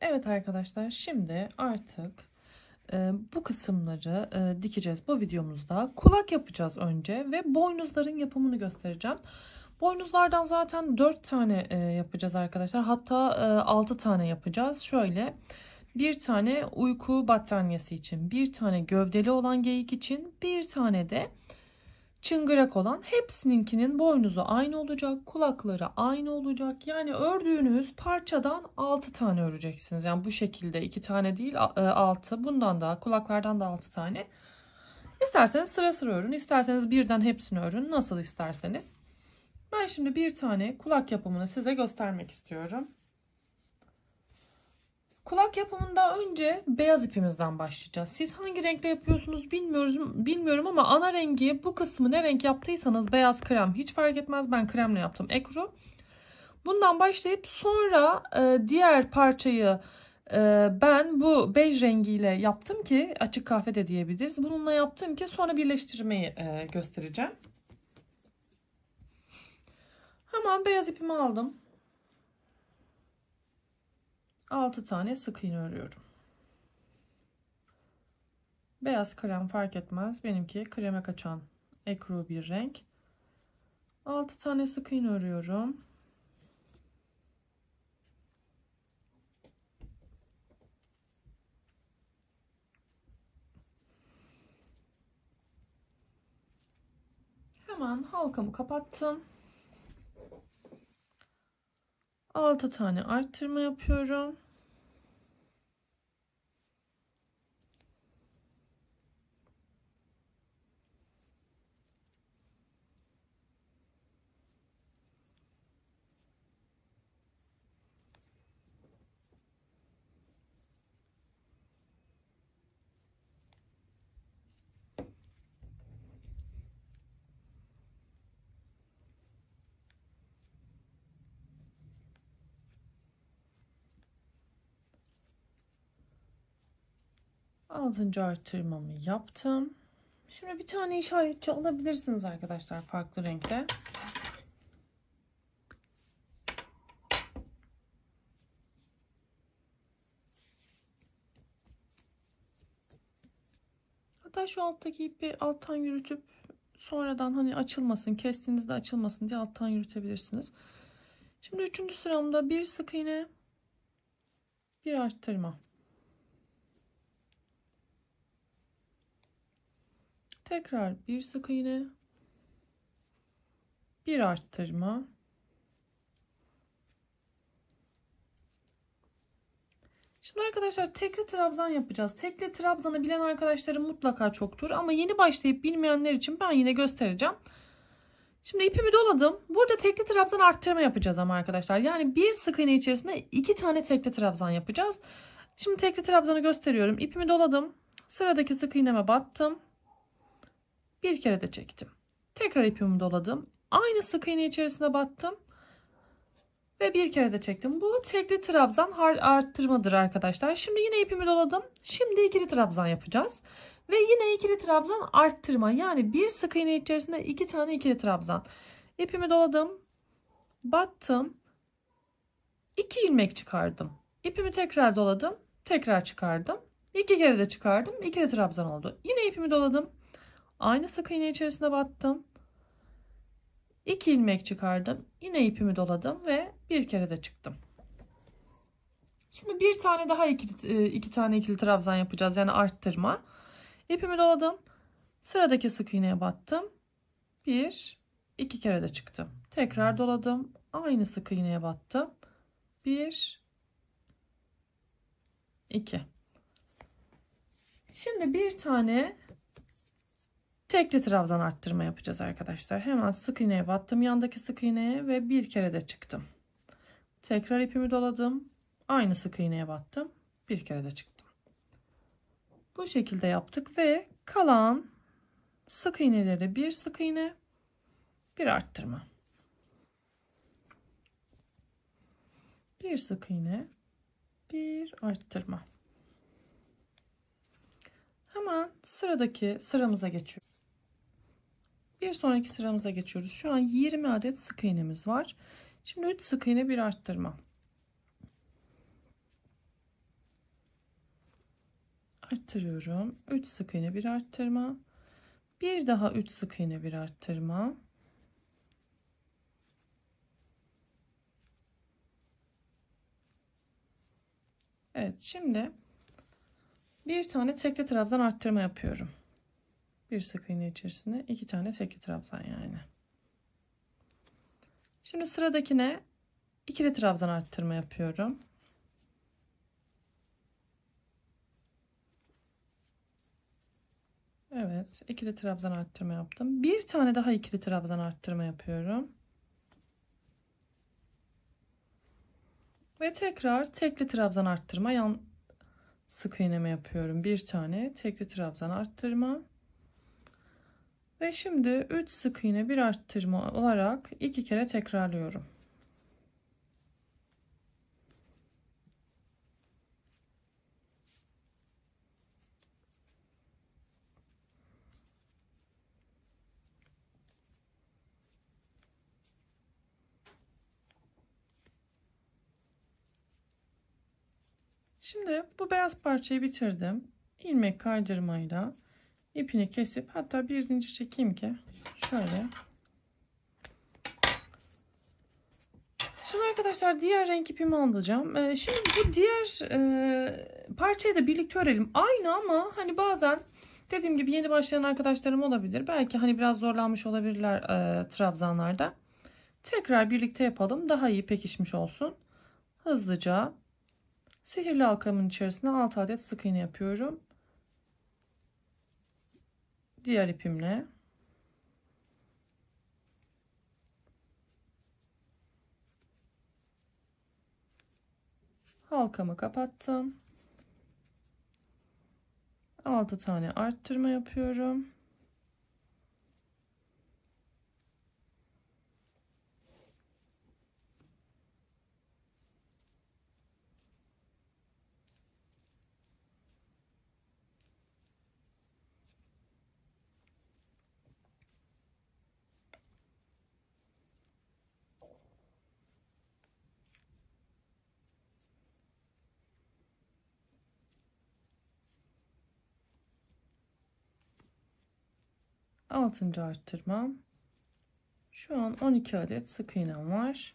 Evet arkadaşlar şimdi artık e, bu kısımları e, dikeceğiz bu videomuzda. Kulak yapacağız önce ve boynuzların yapımını göstereceğim. Boynuzlardan zaten 4 tane e, yapacağız arkadaşlar. Hatta e, 6 tane yapacağız. Şöyle bir tane uyku battaniyesi için, bir tane gövdeli olan geyik için, bir tane de çıngırak olan hepsininkinin boynuzu aynı olacak. Kulakları aynı olacak. Yani ördüğünüz parçadan 6 tane öreceksiniz. Yani bu şekilde 2 tane değil 6. Bundan da kulaklardan da 6 tane. İsterseniz sıra sıra örün. isterseniz birden hepsini örün. Nasıl isterseniz. Ben şimdi bir tane kulak yapımını size göstermek istiyorum. Kulak yapımında önce beyaz ipimizden başlayacağız. Siz hangi renkte yapıyorsunuz bilmiyoruz, bilmiyorum ama ana rengi bu kısmı ne renk yaptıysanız beyaz krem hiç fark etmez. Ben kremle yaptım ekru. Bundan başlayıp sonra e, diğer parçayı e, ben bu bej rengiyle yaptım ki açık kahve de diyebiliriz. Bununla yaptım ki sonra birleştirmeyi e, göstereceğim. Hemen beyaz ipimi aldım. 6 tane sık iğne örüyorum. Beyaz krem fark etmez. Benimki kreme kaçan ekru bir renk. 6 tane sık iğne örüyorum. Hemen halkamı kapattım. 6 tane arttırma yapıyorum. Altıncı artırmamı yaptım. Şimdi bir tane işaretçi alabilirsiniz arkadaşlar farklı renkte. Hatta şu alttaki ipi alttan yürütüp sonradan hani açılmasın, kestiğinizde açılmasın diye alttan yürütebilirsiniz. Şimdi üçüncü sıramda bir sık iğne, bir arttırma. Tekrar bir sık iğne. Bir arttırma. Şimdi arkadaşlar tekli trabzan yapacağız. Tekli trabzanı bilen arkadaşlarım mutlaka çoktur. Ama yeni başlayıp bilmeyenler için ben yine göstereceğim. Şimdi ipimi doladım. Burada tekli trabzan arttırma yapacağız ama arkadaşlar. Yani bir sık iğne içerisinde iki tane tekli trabzan yapacağız. Şimdi tekli trabzanı gösteriyorum. İpimi doladım. Sıradaki sık iğneme battım. Bir kere de çektim. Tekrar ipimi doladım. Aynı sık iğne içerisine battım. Ve bir kere de çektim. Bu tekli trabzan arttırmadır arkadaşlar. Şimdi yine ipimi doladım. Şimdi ikili trabzan yapacağız. Ve yine ikili trabzan arttırma. Yani bir sık iğne içerisinde iki tane ikili trabzan. İpimi doladım. Battım. İki ilmek çıkardım. İpimi tekrar doladım. Tekrar çıkardım. İki kere de çıkardım. İkili trabzan oldu. Yine ipimi doladım. Aynı sık iğne içerisine battım. 2 ilmek çıkardım. Yine ipimi doladım ve bir kere de çıktım. Şimdi bir tane daha iki, e, iki tane ikili trabzan yapacağız. Yani arttırma. İpimi doladım. Sıradaki sık iğneye battım. Bir, iki kere de çıktım. Tekrar doladım. Aynı sık iğneye battım. Bir, iki. Şimdi bir tane Tekli trabzan arttırma yapacağız arkadaşlar. Hemen sık iğneye battım yandaki sık iğneye ve bir kere de çıktım. Tekrar ipimi doladım. Aynı sık iğneye battım. Bir kere de çıktım. Bu şekilde yaptık ve kalan sık iğneleri bir sık iğne bir arttırma. Bir sık iğne bir arttırma. Hemen sıradaki sıramıza geçiyoruz. Bir sonraki sıramıza geçiyoruz. Şu an 20 adet sık iğnemiz var. Şimdi 3 sık iğne bir arttırma. arttırıyorum 3 sık iğne bir arttırma bir daha 3 sık iğne bir arttırma Evet şimdi bir tane tekli trabzan arttırma yapıyorum. Bir sık iğne içerisinde iki tane tekli trabzan yani. Şimdi sıradakine ikili trabzan arttırma yapıyorum. Evet, ikili trabzan arttırma yaptım. Bir tane daha ikili trabzan arttırma yapıyorum. Ve tekrar tekli trabzan arttırma yan sık iğneme yapıyorum. Bir tane tekli trabzan arttırma. Ve şimdi 3 sık iğne bir arttırma olarak iki kere tekrarlıyorum. Şimdi bu beyaz parçayı bitirdim. İlmek kaydırmayla ipini kesip hatta bir zincir çekeyim ki şöyle. Şimdi arkadaşlar diğer renk ipimi alacağım. Ee, şimdi bu diğer e, parçayı da birlikte örelim. Aynı ama hani bazen dediğim gibi yeni başlayan arkadaşlarım olabilir. Belki hani biraz zorlanmış olabilirler e, trabzanlarda. Tekrar birlikte yapalım. Daha iyi pekişmiş olsun. Hızlıca Sihirli halkamın içerisine 6 adet sık iğne yapıyorum. Diğer ipimle halkamı kapattım. 6 tane arttırma yapıyorum. 6. arttırmam. Şu an 12 adet sık iğnem var.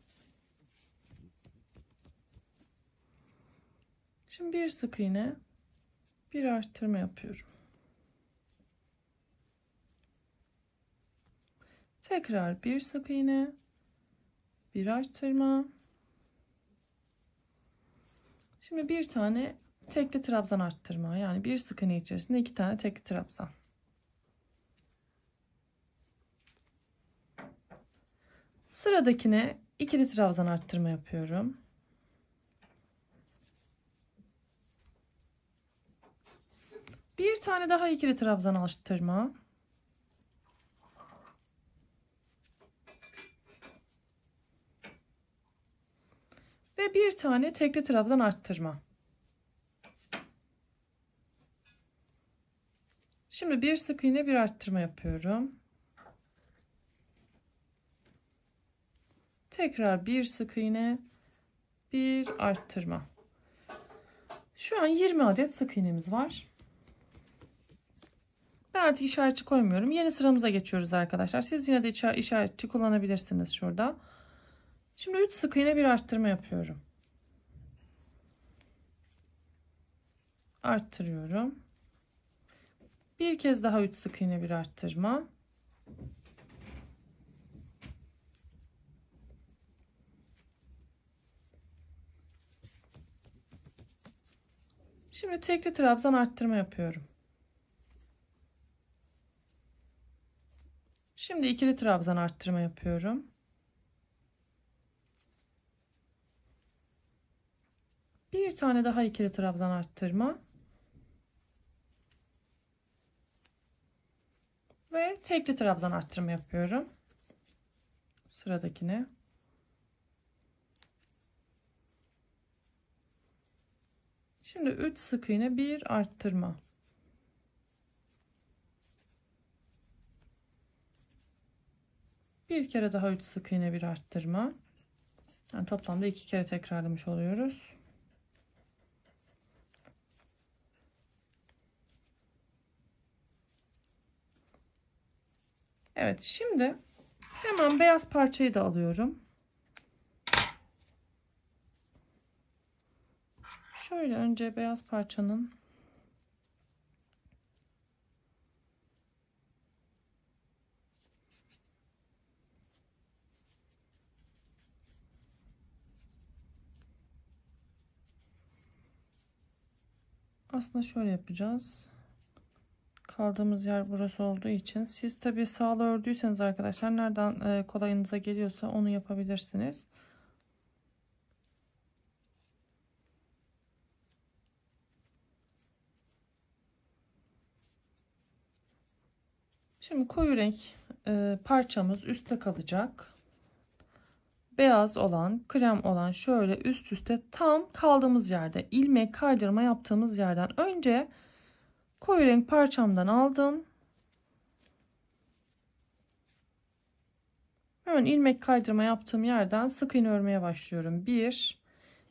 Şimdi bir sık iğne bir arttırma yapıyorum. Tekrar bir sık iğne bir arttırma. Şimdi bir tane tekli trabzan arttırma yani bir sık iğne içerisinde iki tane tekli trabzan. Sıradakine ikili trabzan arttırma yapıyorum. Bir tane daha ikili trabzan arttırma. Ve bir tane tekli trabzan arttırma. Şimdi bir sık iğne bir arttırma yapıyorum. Tekrar bir sık iğne, bir arttırma. Şu an 20 adet sık iğnemiz var. Ben artık işaretçi koymuyorum. Yeni sıramıza geçiyoruz arkadaşlar. Siz yine de işaretçi kullanabilirsiniz şurada. Şimdi 3 sık iğne bir arttırma yapıyorum. Arttırıyorum. Bir kez daha 3 sık iğne bir arttırma. Şimdi tekli trabzan arttırma yapıyorum. Şimdi ikili trabzan arttırma yapıyorum. Bir tane daha ikili trabzan arttırma. Ve tekli trabzan arttırma yapıyorum. Sıradakine. Şimdi 3 sık iğne bir arttırma. Bir kere daha 3 sık iğne bir arttırma. Yani toplamda iki kere tekrarlamış oluyoruz. Evet şimdi hemen beyaz parçayı da alıyorum. Şöyle önce beyaz parçanın Aslında şöyle yapacağız. Kaldığımız yer burası olduğu için siz tabi sağlı ördüyseniz arkadaşlar nereden e, kolayınıza geliyorsa onu yapabilirsiniz. Şimdi koyu renk e, parçamız üstte kalacak. Beyaz olan, krem olan şöyle üst üste tam kaldığımız yerde ilmek kaydırma yaptığımız yerden önce koyu renk parçamdan aldım. Hemen ilmek kaydırma yaptığım yerden sık iğne örmeye başlıyorum. 1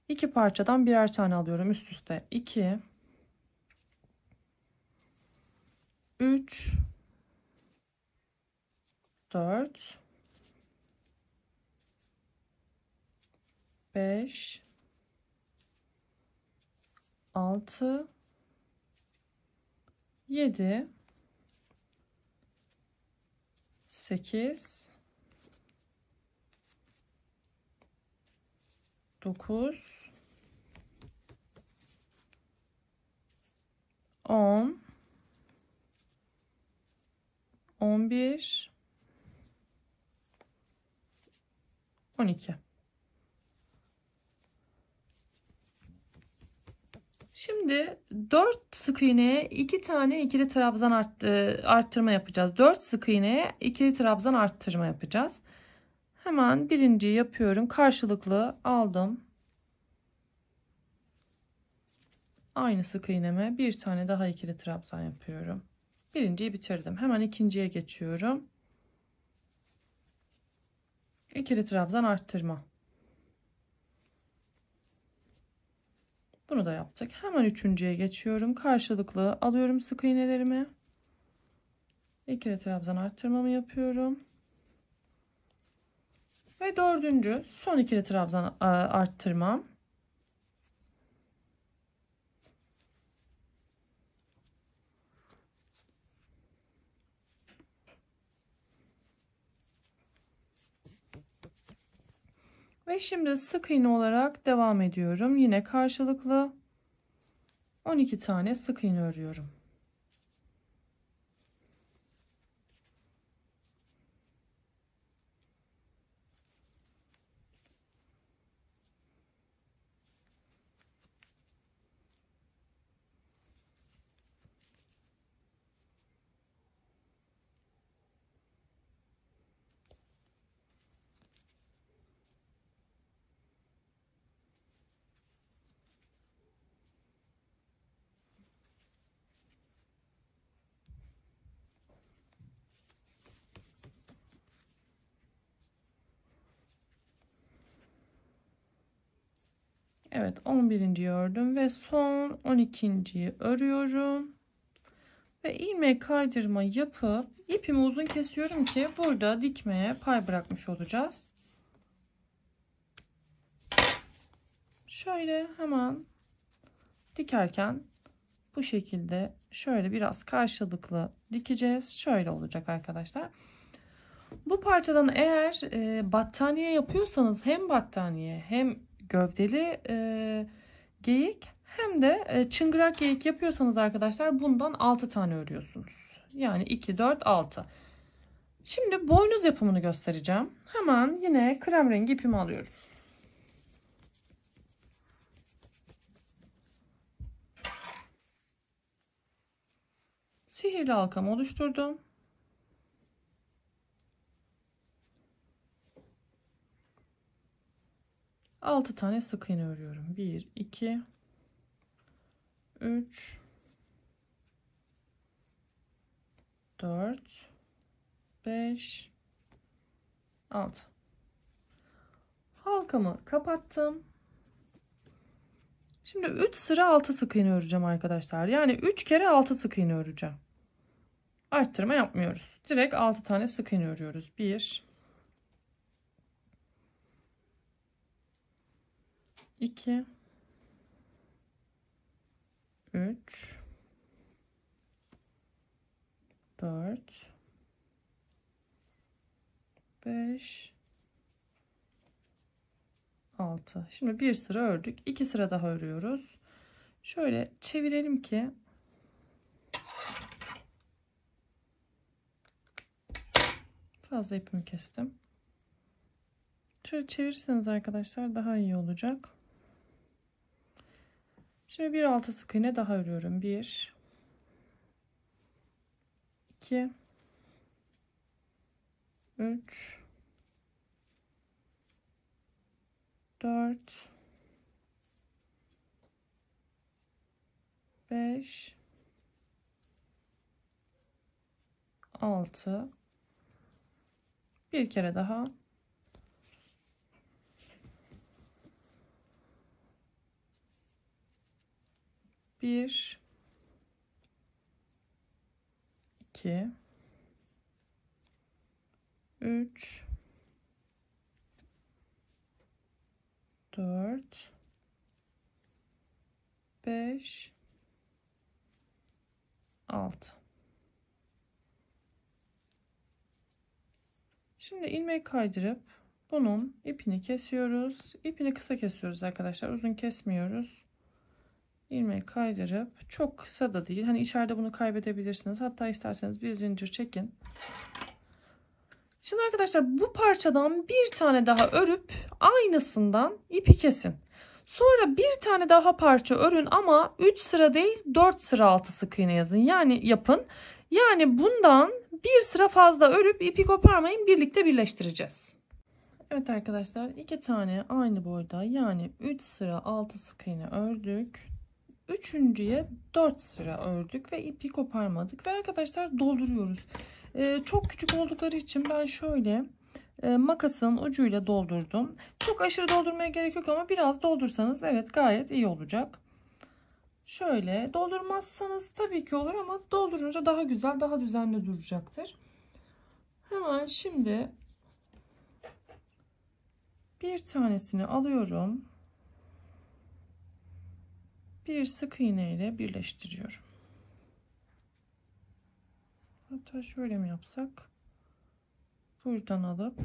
2 parçadan birer tane alıyorum üst üste. 2 3 4 5 6 7 8 9 10 11 12 Şimdi 4 sık iğneye 2 tane ikili trabzan art, e, arttırma yapacağız. 4 sık iğneye ikili trabzan arttırma yapacağız. Hemen birinciyi yapıyorum. Karşılıklı aldım. Aynı sık iğneme bir tane daha ikili trabzan yapıyorum. Birinciyi bitirdim. Hemen ikinciye geçiyorum. İkili trabzan arttırma. Bunu da yaptık. Hemen üçüncüye geçiyorum. Karşılıklı alıyorum sık iğnelerimi. İkili trabzan arttırmamı yapıyorum. Ve dördüncü son ikili trabzan arttırmam. Ve şimdi sık iğne olarak devam ediyorum. Yine karşılıklı 12 tane sık iğne örüyorum. Evet 11. ördüm ve son 12. örüyorum. Ve ilmek kaydırma yapıp ipimi uzun kesiyorum ki burada dikmeye pay bırakmış olacağız. Şöyle hemen dikerken bu şekilde şöyle biraz karşılıklı dikeceğiz. Şöyle olacak arkadaşlar. Bu parçadan eğer e, battaniye yapıyorsanız hem battaniye hem gövdeli e, geyik hem de e, çıngırak geyik yapıyorsanız arkadaşlar bundan 6 tane örüyorsunuz. Yani 2, 4, 6. Şimdi boynuz yapımını göstereceğim. Hemen yine krem rengi ipimi alıyorum. Sihirli halkamı oluşturdum. 6 tane sık iğne örüyorum. 1 2 3 4 5 6 halkamı kapattım. Şimdi 3 sıra 6 sık iğne öreceğim arkadaşlar. Yani 3 kere 6 sık iğne öreceğim. arttırma yapmıyoruz. Direkt 6 tane sık iğne örüyoruz. 1 2 3 4 5 6 şimdi bir sıra ördük. İki sıra daha örüyoruz. Şöyle çevirelim ki fazla ipimi kestim. Şöyle çevirirseniz arkadaşlar daha iyi olacak şimdi bir altı sık iğne daha örüyorum. 1 2 3 4 5 6 bir kere daha bir iki üç 4 5 6 Şimdi ilmek kaydırıp bunun ipini kesiyoruz. İpini kısa kesiyoruz arkadaşlar. Uzun kesmiyoruz. İlmek kaydırıp çok kısa da değil. Hani içeride bunu kaybedebilirsiniz. Hatta isterseniz bir zincir çekin. Şimdi arkadaşlar bu parçadan bir tane daha örüp aynısından ipi kesin. Sonra bir tane daha parça örün ama 3 sıra değil 4 sıra altı sık iğne yazın. Yani yapın. Yani bundan bir sıra fazla örüp ipi koparmayın birlikte birleştireceğiz. Evet arkadaşlar iki tane aynı boyda yani 3 sıra altı sık iğne ördük. Üçüncüye 4 sıra ördük ve ipi koparmadık ve arkadaşlar dolduruyoruz. Ee, çok küçük oldukları için ben şöyle e, makasın ucuyla doldurdum. Çok aşırı doldurmaya gerek yok ama biraz doldursanız evet gayet iyi olacak. Şöyle doldurmazsanız tabii ki olur ama doldurunca daha güzel daha düzenli duracaktır. Hemen şimdi bir tanesini alıyorum. Bir sık iğne ile birleştiriyorum. Hatta şöyle mi yapsak? Buradan alıp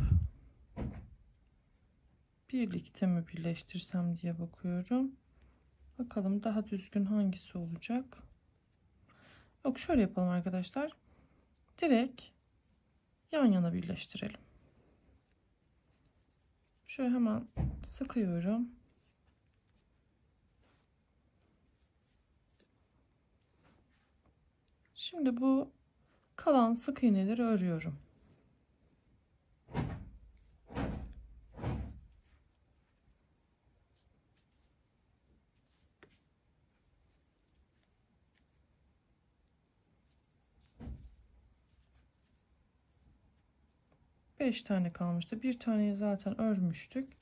birlikte mi birleştirsem diye bakıyorum. Bakalım daha düzgün hangisi olacak. Yok şöyle yapalım arkadaşlar. Direkt yan yana birleştirelim. Şöyle hemen sıkıyorum. Şimdi bu kalan sık iğneleri örüyorum. Beş tane kalmıştı. Bir taneyi zaten örmüştük.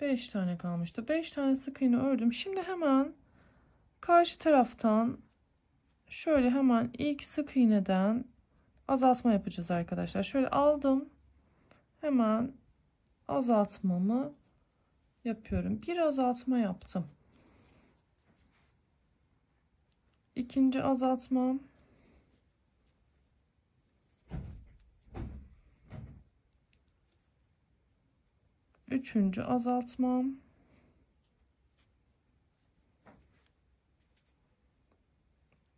Beş tane kalmıştı. Beş tane sık iğne ördüm. Şimdi hemen karşı taraftan şöyle hemen ilk sık iğneden azaltma yapacağız arkadaşlar. Şöyle aldım. Hemen azaltmamı yapıyorum. Bir azaltma yaptım. İkinci azaltmam. Üçüncü azaltmam.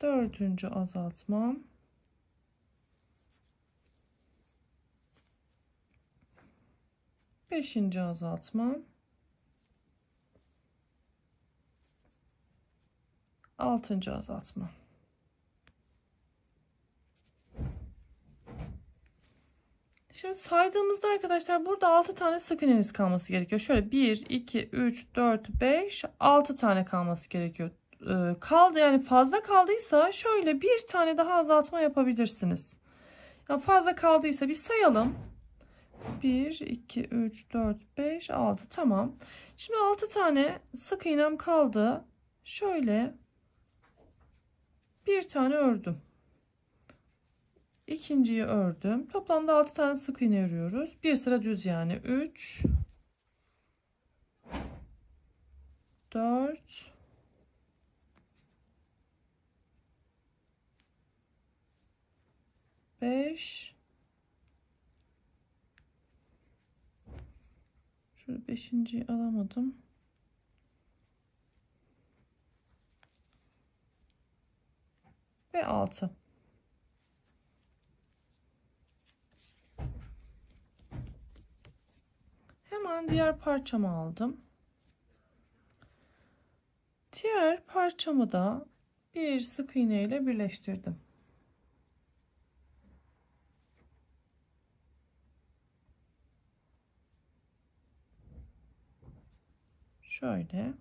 Dördüncü azaltmam. Beşinci azaltmam. Altıncı azaltma. Şimdi saydığımızda arkadaşlar burada 6 tane sık iğneniz kalması gerekiyor. Şöyle 1, 2, 3, 4, 5, 6 tane kalması gerekiyor. Ee, kaldı yani fazla kaldıysa şöyle bir tane daha azaltma yapabilirsiniz. Yani fazla kaldıysa bir sayalım. 1, 2, 3, 4, 5, 6 tamam. Şimdi 6 tane sık iğnem kaldı. Şöyle bir tane ördüm. ikinciyi ördüm. Toplamda 6 tane sık iğne örüyoruz. Bir sıra düz yani. 3 4 5 Şöyle beşinciyi alamadım. Ve altı. Hemen diğer parçamı aldım. Diğer parçamı da bir sık iğne ile birleştirdim. Şöyle.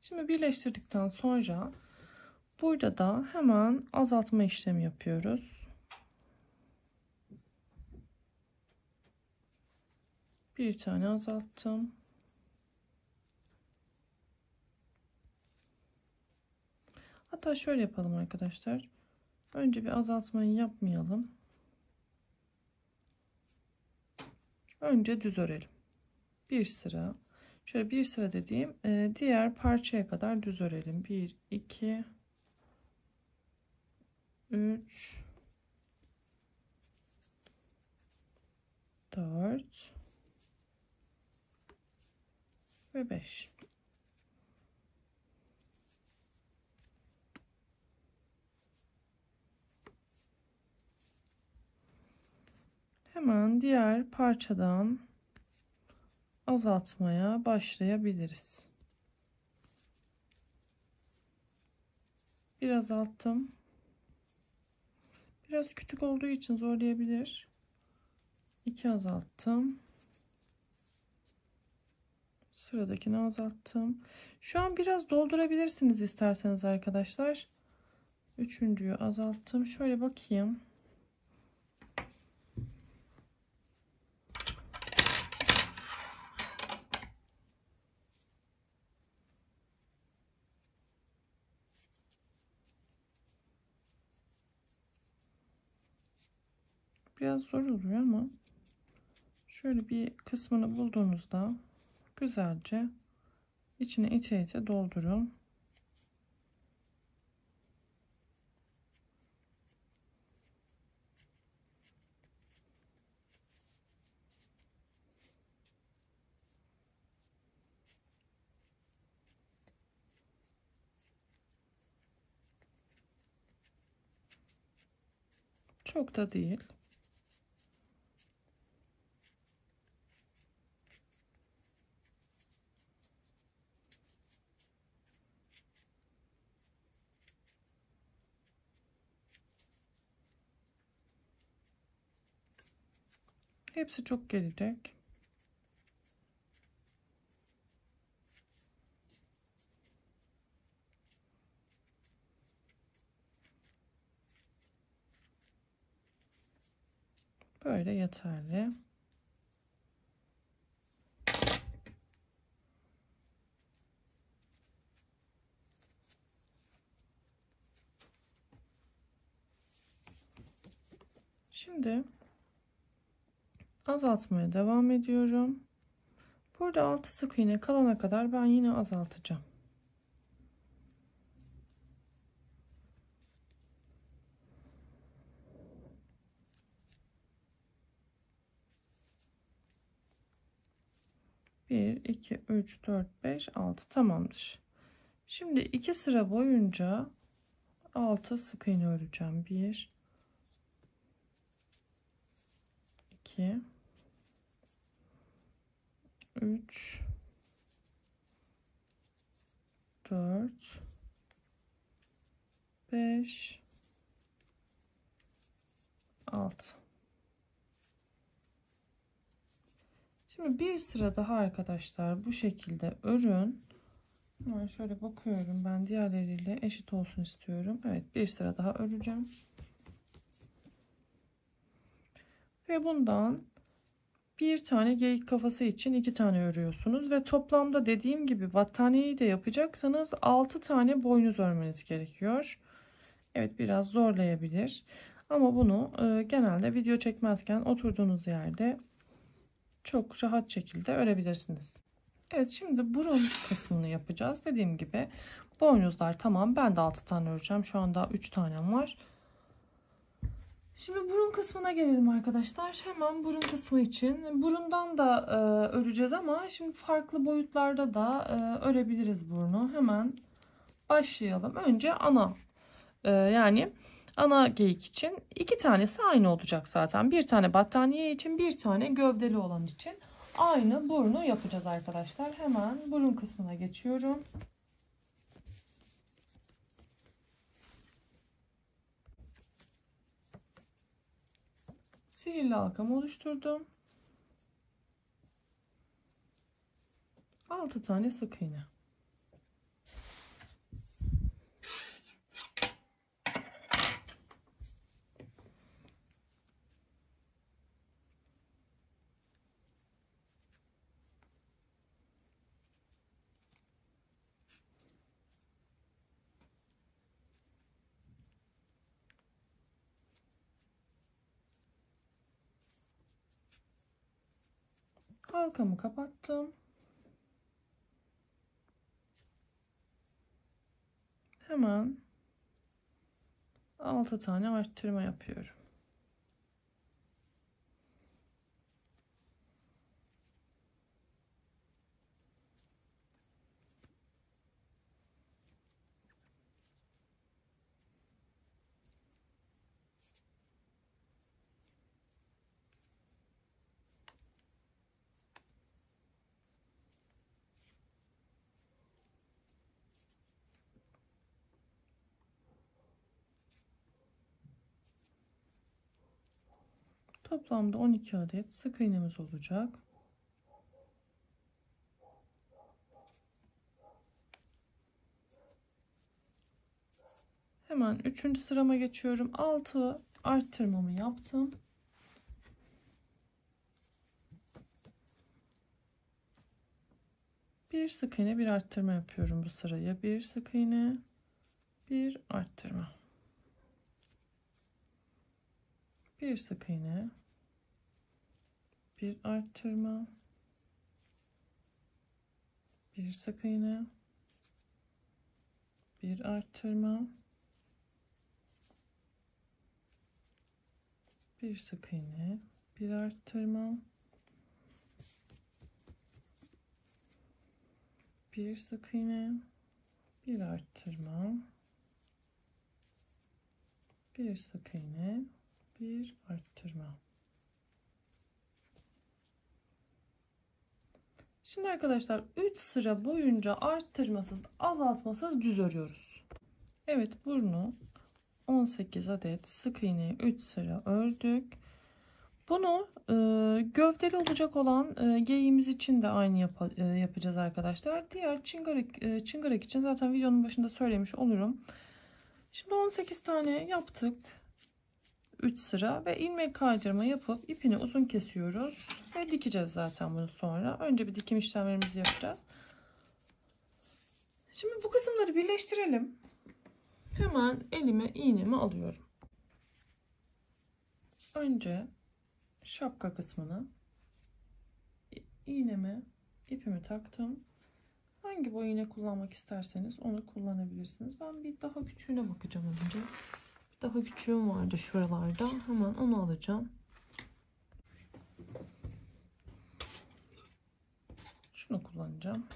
Şimdi birleştirdikten sonra burada da hemen azaltma işlemi yapıyoruz. Bir tane azalttım. Hatta şöyle yapalım arkadaşlar. Önce bir azaltmayı yapmayalım. Önce düz örelim. Bir sıra. Şöyle bir sıra dediğim e, diğer parçaya kadar düz örelim. 1, 2, 3, 4 ve 5. Hemen diğer parçadan azaltmaya başlayabiliriz. Bir azalttım. Biraz küçük olduğu için zorlayabilir. İki azalttım. Sıradakini azalttım. Şu an biraz doldurabilirsiniz isterseniz arkadaşlar. Üçüncüyü azalttım. Şöyle bakayım. Biraz zor oluyor ama şöyle bir kısmını bulduğunuzda güzelce içine ite ite doldurun. Çok da değil. Hepsi çok gelecek. Böyle yeterli. Şimdi azaltmaya devam ediyorum. Burada 6 sık iğne kalana kadar ben yine azaltacağım. Bir, iki, üç, dört, beş, altı tamamdır. Şimdi iki sıra boyunca altı sık iğne öreceğim. Bir, iki, 3 4 5 6 Şimdi bir sıra daha arkadaşlar bu şekilde örün. Hemen şöyle bakıyorum. Ben diğerleriyle eşit olsun istiyorum. Evet bir sıra daha öreceğim. Ve bundan bir tane geyik kafası için iki tane örüyorsunuz ve toplamda dediğim gibi battaniyeyi de yapacaksanız 6 tane boynuz örmeniz gerekiyor. Evet biraz zorlayabilir ama bunu e, genelde video çekmezken oturduğunuz yerde çok rahat şekilde örebilirsiniz. Evet şimdi burun kısmını yapacağız. Dediğim gibi boynuzlar tamam ben de 6 tane öreceğim. Şu anda 3 tanem var. Şimdi burun kısmına gelelim arkadaşlar. Hemen burun kısmı için. Burundan da e, öreceğiz ama şimdi farklı boyutlarda da e, örebiliriz burnu. Hemen başlayalım. Önce ana e, yani ana geyik için iki tanesi aynı olacak zaten. Bir tane battaniye için bir tane gövdeli olan için aynı burnu yapacağız arkadaşlar. Hemen burun kısmına geçiyorum. Sihirli halkamı oluşturdum. 6 tane sık iğne. Halkamı kapattım. Hemen 6 tane arttırma yapıyorum. Toplamda 12 adet sık iğnemiz olacak. Hemen 3. sırama geçiyorum. 6 arttırmamı yaptım. Bir sık iğne bir arttırma yapıyorum bu sıraya. Bir sık iğne bir arttırma. bir sık iğne bir arttırma. Bir sık iğne bir arttırma. Bir sık iğne bir arttırma. Bir sık iğne bir arttırma. Bir sık iğne bir arttırma. Şimdi arkadaşlar 3 sıra boyunca arttırmasız azaltmasız düz örüyoruz. Evet burnu 18 adet sık iğne 3 sıra ördük. Bunu e, gövdeli olacak olan e, geyiğimiz için de aynı yap e, yapacağız arkadaşlar. Diğer çıngırak, e, çıngırak için zaten videonun başında söylemiş olurum. Şimdi 18 tane yaptık. 3 sıra ve ilmek kaydırma yapıp ipini uzun kesiyoruz ve dikeceğiz zaten bunu sonra. Önce bir dikim işlemlerimizi yapacağız. Şimdi bu kısımları birleştirelim. Hemen elime iğnemi alıyorum. Önce şapka kısmını iğneme ipimi taktım. Hangi boy iğne kullanmak isterseniz onu kullanabilirsiniz. Ben bir daha küçüğüne bakacağım önce. Daha küçüğüm vardı şuralarda. Hemen onu alacağım. Şunu kullanacağım.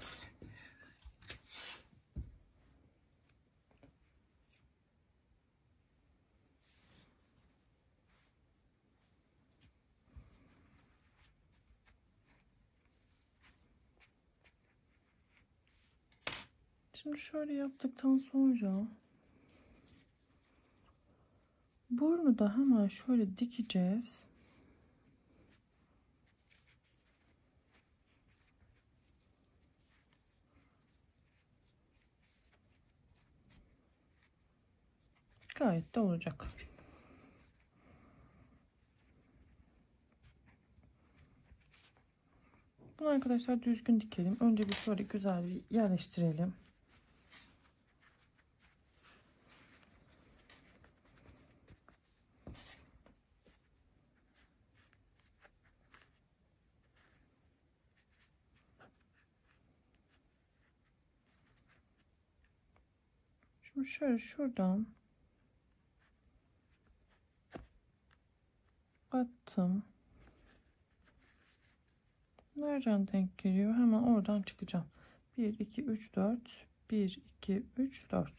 Şimdi şöyle yaptıktan sonra Burnu da hemen şöyle dikeceğiz. Gayet de olacak. Bunu arkadaşlar düzgün dikelim. Önce bir şöyle güzel bir yerleştirelim. Şimdi şöyle şuradan attım. Nereden denk geliyor? Hemen oradan çıkacağım. 1, 2, 3, 4. 1, 2, 3, 4.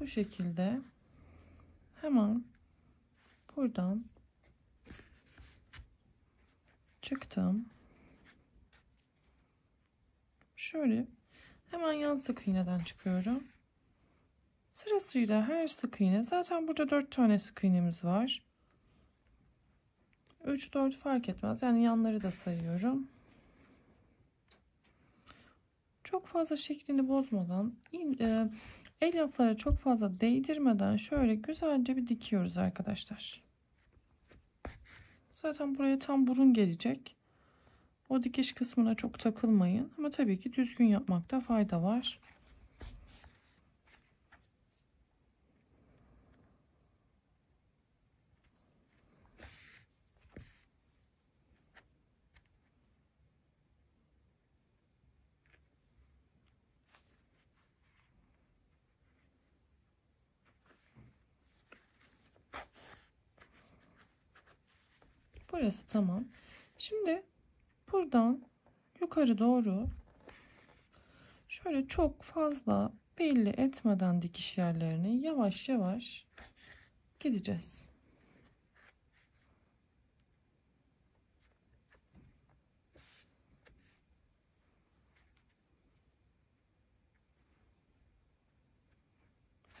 Bu şekilde hemen buradan çıktım. Şöyle hemen yan sık iğneden çıkıyorum. Sırasıyla her sık iğne zaten burada 4 tane sık iğnemiz var. 3 4 fark etmez. Yani yanları da sayıyorum. Çok fazla şeklini bozmadan e, el yaplara çok fazla değdirmeden şöyle güzelce bir dikiyoruz arkadaşlar. Zaten buraya tam burun gelecek. O dikiş kısmına çok takılmayın. Ama tabii ki düzgün yapmakta fayda var. Burası tamam. Şimdi buradan yukarı doğru şöyle çok fazla belli etmeden dikiş yerlerini yavaş yavaş gideceğiz.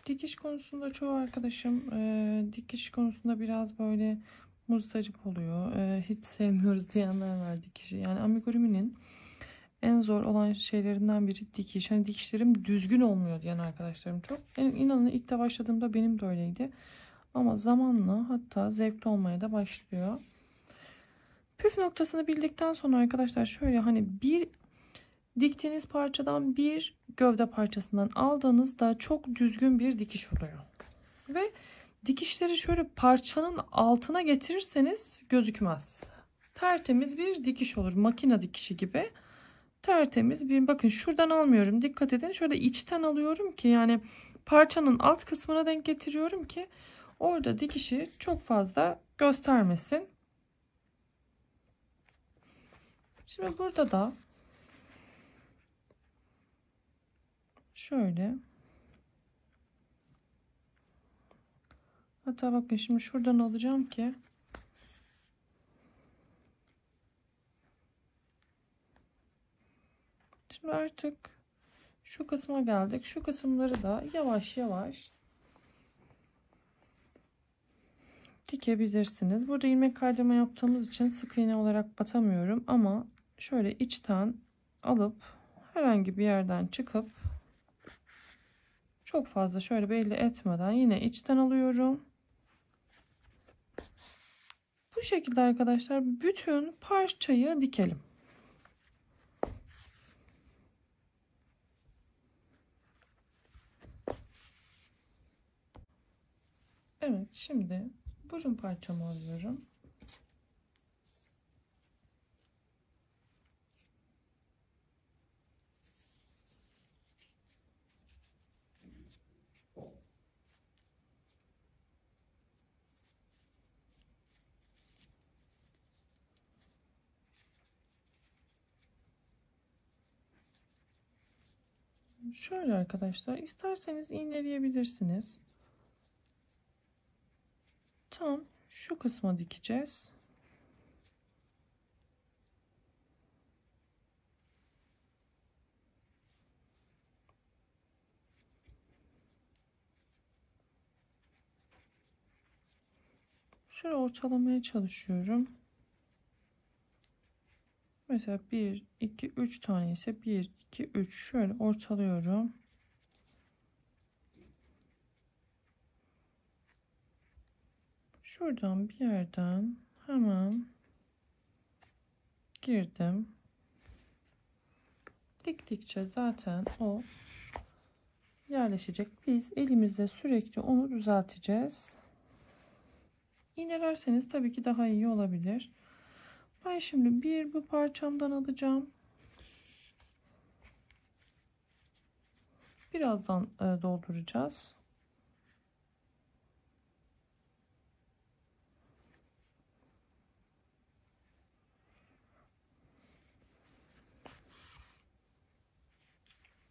Dikiş konusunda çoğu arkadaşım e, dikiş konusunda biraz böyle muzdarip oluyor. E, hiç sevmiyoruz diyenler var dikişi. Yani amigurumi'nin en zor olan şeylerinden biri dikiş. Hani dikişlerim düzgün olmuyor diyen arkadaşlarım çok. Yani inanın ilk de başladığımda benim de öyleydi. Ama zamanla hatta zevkli olmaya da başlıyor. Püf noktasını bildikten sonra arkadaşlar şöyle hani bir diktiğiniz parçadan bir gövde parçasından aldığınızda çok düzgün bir dikiş oluyor. Ve dikişleri şöyle parçanın altına getirirseniz gözükmez. Tertemiz bir dikiş olur. Makine dikişi gibi. Tertemiz bir bakın şuradan almıyorum. Dikkat edin. Şöyle içten alıyorum ki yani parçanın alt kısmına denk getiriyorum ki orada dikişi çok fazla göstermesin. Şimdi burada da şöyle Hatta bakın şimdi şuradan alacağım ki Şimdi artık şu kısma geldik. Şu kısımları da yavaş yavaş dikebilirsiniz. Burada ilmek kaydırma yaptığımız için sık iğne olarak batamıyorum ama şöyle içten alıp herhangi bir yerden çıkıp çok fazla şöyle belli etmeden yine içten alıyorum. Bu şekilde arkadaşlar bütün parçayı dikelim. Evet şimdi burun parçamı alıyorum. Şöyle arkadaşlar isterseniz iğneleyebilirsiniz. Tam şu kısma dikeceğiz. Şöyle ortalamaya çalışıyorum. Mesela 1, 2, 3 tane ise 1, 2, 3 şöyle ortalıyorum. şuradan bir yerden hemen girdim. Diktikçe zaten o yerleşecek. Biz elimizde sürekli onu düzelteceğiz. İğnelerseniz tabii ki daha iyi olabilir. Ben şimdi bir bu parçamdan alacağım. Birazdan e, dolduracağız.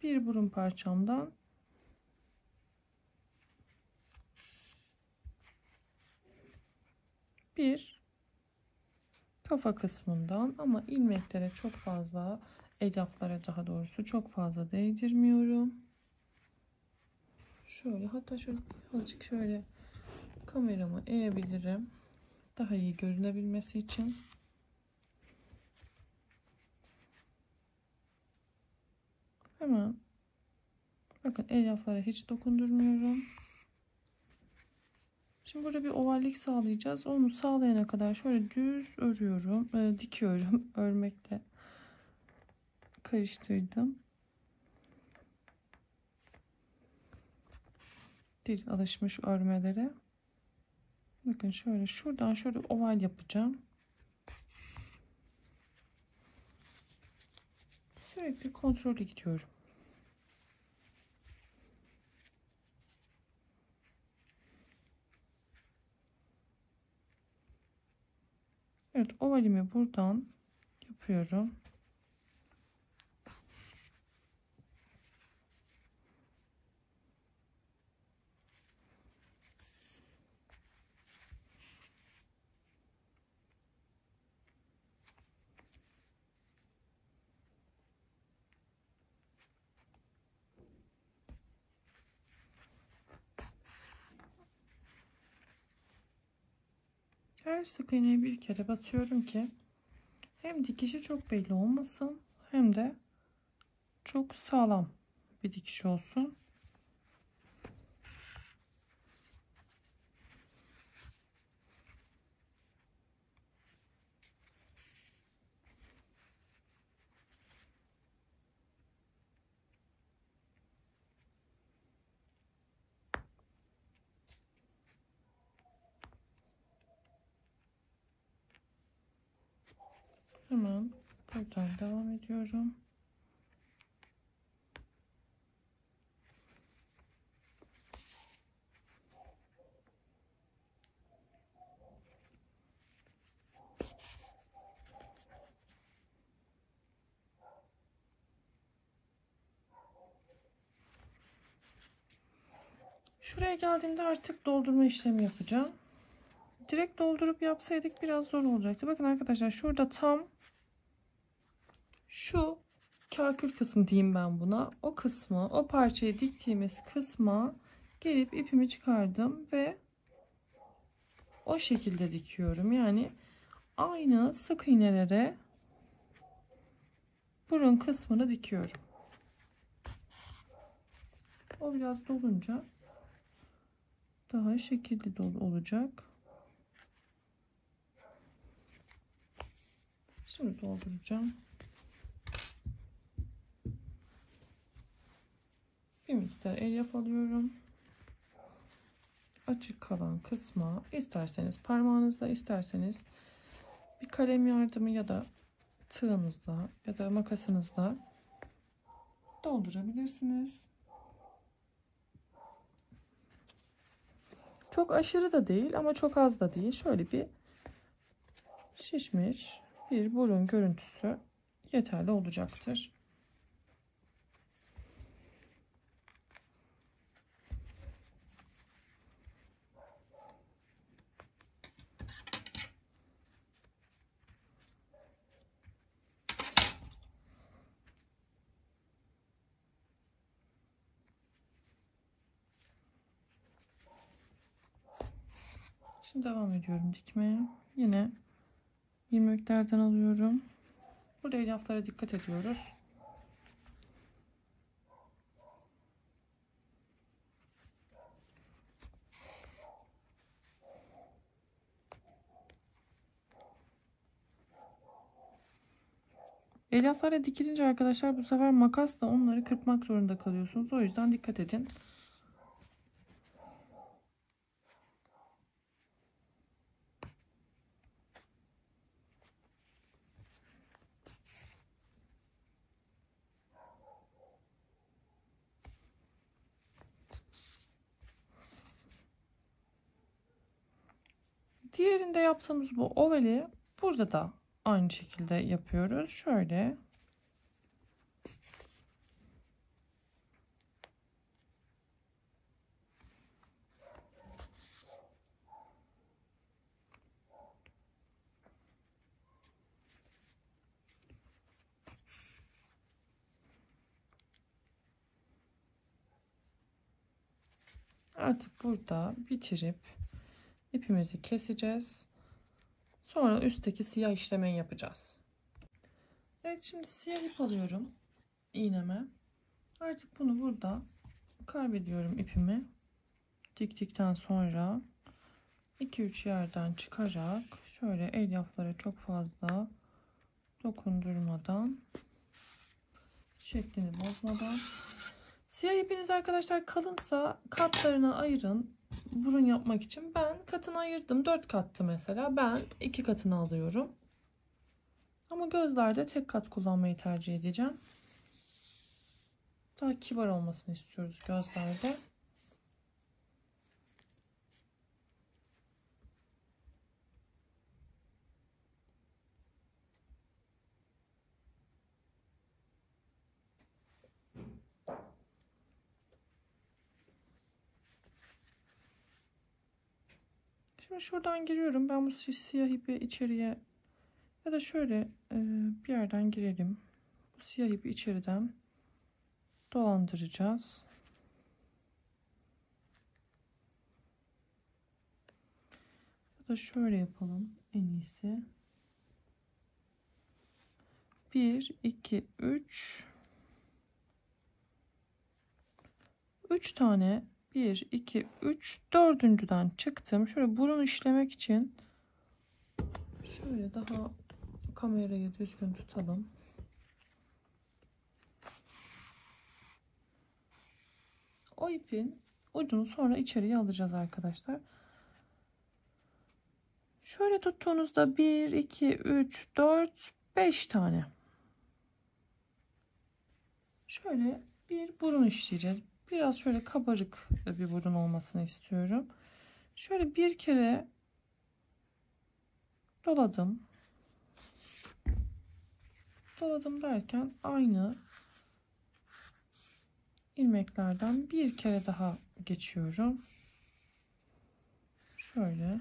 Bir burun parçamdan bir kafa kısmından ama ilmeklere çok fazla elyaflara daha doğrusu çok fazla değdirmiyorum. Şöyle hatta şöyle azıcık şöyle kameramı eğebilirim. Daha iyi görünebilmesi için. Hemen bakın elyaflara hiç dokundurmuyorum. Şimdi burada bir ovallik sağlayacağız. Onu sağlayana kadar şöyle düz örüyorum. E, dikiyorum. Örmekte karıştırdım. Dil alışmış örmelere. Bakın şöyle şuradan şöyle oval yapacağım. Sürekli kontrollü gidiyorum. Evet ovalimi buradan yapıyorum. Her sık iğneyi bir kere batıyorum ki hem dikişi çok belli olmasın hem de çok sağlam bir dikiş olsun. Hemen buradan devam ediyorum. Şuraya geldiğimde artık doldurma işlemi yapacağım. Direkt doldurup yapsaydık biraz zor olacaktı. Bakın arkadaşlar şurada tam şu kakül kısmı diyeyim ben buna. O kısmı, o parçayı diktiğimiz kısma gelip ipimi çıkardım ve o şekilde dikiyorum. Yani aynı sık iğnelere burun kısmını dikiyorum. O biraz dolunca daha şekilli dolu olacak. Şimdi dolduracağım. Bir miktar elyaf alıyorum. Açık kalan kısma isterseniz parmağınızla isterseniz bir kalem yardımı ya da tığınızla ya da makasınızla doldurabilirsiniz. Çok aşırı da değil ama çok az da değil. Şöyle bir şişmiş bir burun görüntüsü yeterli olacaktır. Şimdi devam ediyorum dikmeye. Yine ilmeklerden alıyorum. Burada elyaflara dikkat ediyoruz. Elyaflara dikilince arkadaşlar bu sefer makasla onları kırpmak zorunda kalıyorsunuz. O yüzden dikkat edin. Diğerinde yaptığımız bu ovali burada da aynı şekilde yapıyoruz. Şöyle Artık burada bitirip ipimizi keseceğiz. Sonra üstteki siyah işlemeyi yapacağız. Evet şimdi siyah ip alıyorum iğneme. Artık bunu burada kaybediyorum ipimi. Diktikten sonra 2-3 yerden çıkarak şöyle elyaflara çok fazla dokundurmadan şeklini bozmadan siyah ipiniz arkadaşlar kalınsa katlarına ayırın burun yapmak için ben katını ayırdım. 4 kattı mesela. Ben 2 katını alıyorum. Ama gözlerde tek kat kullanmayı tercih edeceğim. Daha kibar olmasını istiyoruz gözlerde. Şimdi şuradan giriyorum. Ben bu siyah ipi içeriye ya da şöyle e, bir yerden girelim. Bu siyah ipi içeriden dolandıracağız. Ya da şöyle yapalım en iyisi. 1 2 3 3 tane 1, 2, 3, dördüncüden çıktım. Şöyle burun işlemek için şöyle daha kamerayı düzgün tutalım. O ipin ucunu sonra içeriye alacağız arkadaşlar. Şöyle tuttuğunuzda 1, 2, 3, 4, 5 tane. Şöyle bir burun işleyeceğiz. Biraz şöyle kabarık bir burun olmasını istiyorum. Şöyle bir kere doladım. Doladım derken aynı ilmeklerden bir kere daha geçiyorum. Şöyle.